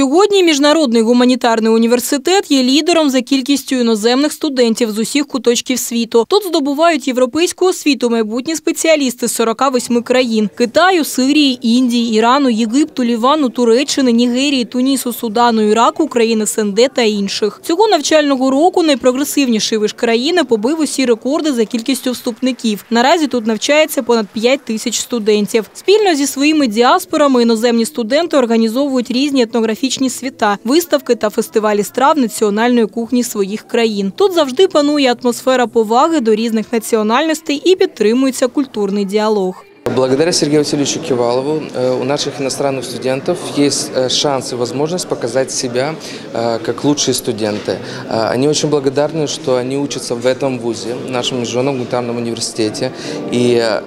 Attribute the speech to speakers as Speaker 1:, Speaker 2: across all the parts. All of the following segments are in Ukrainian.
Speaker 1: Сьогодні міжнародний гуманітарний університет є лідером за кількістю іноземних студентів з усіх куточків світу. Тут здобувають європейську освіту майбутні спеціалісти з 48 країн: Китаю, Сирії, Індії, Ірану, Єгипту, Лівану, Туреччини, Нігерії, Тунісу, Судану, Іраку, країни СНД та інших. Цього навчального року найпрогресивніший виш країни побив усі рекорди за кількістю вступників. Наразі тут навчається понад 5 тисяч студентів. Спільно зі своїми діаспорами іноземні студенти організовують різні етнографічні свята, виставки та фестивалі страв національної кухні своїх країн. Тут завжди панує атмосфера поваги до різних національностей і підтримується культурний діалог.
Speaker 2: Благодаря Сергею Васильевичу Кивалову э, у наших иностранных студентов есть э, шанс и возможность показать себя э, как лучшие студенты. Э, Они очень благодарны, что они учатся в этом вузе, в нашем международном гуманитарном университете. И э,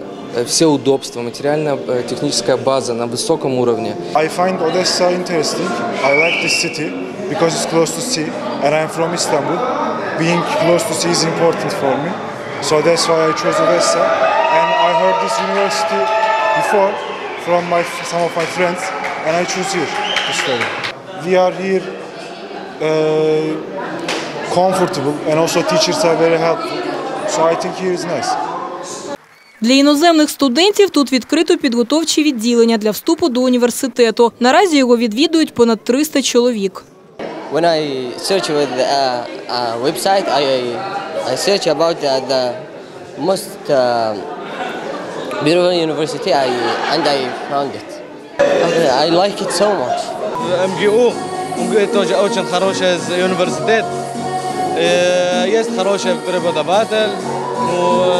Speaker 2: все удобства, материально-техническая база на высоком уровне.
Speaker 3: I find Odessa interesting. I like this city because it's close to sea, and I'm from Istanbul. Being close to sea is important for me, so that's why I chose Odessa. And I heard this university before from my some of my friends, and I choose here to study. We are here uh, comfortable, and also teachers are very helpful. So I think here is nice.
Speaker 1: Для іноземних студентів тут відкрито підготовчі відділення для вступу до університету. Наразі його відвідують понад 300 чоловік.
Speaker 4: When I search with a, a website, I, I search about the, the most uh, beautiful university, I, and I found it. I like it so much.
Speaker 5: МГУ. МГУ тоже очень хороший университет. Э, Есть хороший преподаватель.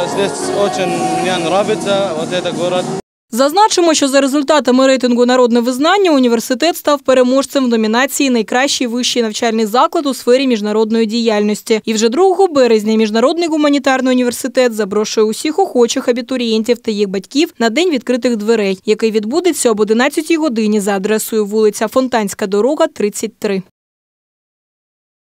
Speaker 5: Здесь очень мне нравится вот этот город.
Speaker 1: Зазначимо, що за результатами рейтингу народне визнання університет став переможцем в номінації Найкращий вищий навчальний заклад у сфері міжнародної діяльності. І вже 2 березня міжнародний гуманітарний університет запрошує усіх охочих абітурієнтів та їх батьків на день відкритих дверей, який відбудеться об 11 годині за адресою вулиця Фонтанська дорога, 33.